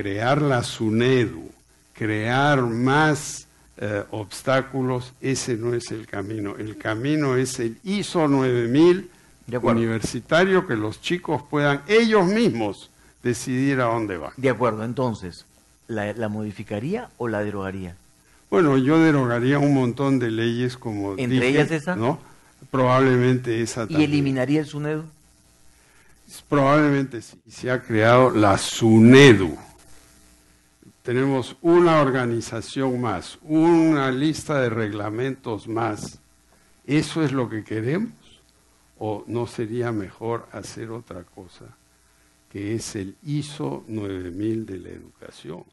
crear la SUNEDU, crear más eh, obstáculos, ese no es el camino. El camino es el ISO 9000 universitario, que los chicos puedan ellos mismos decidir a dónde van. De acuerdo, entonces, ¿la, modificaría o la derogaría? Bueno, yo derogaría un montón de leyes como... ¿Entre ellas esa? ¿no? Probablemente esa también. ¿Y eliminaría el SUNEDU? Probablemente sí. Se ha creado la SUNEDU. Tenemos una organización más, una lista de reglamentos más. ¿Eso es lo que queremos? ¿O no sería mejor hacer otra cosa, que es el ISO 9000 de la educación?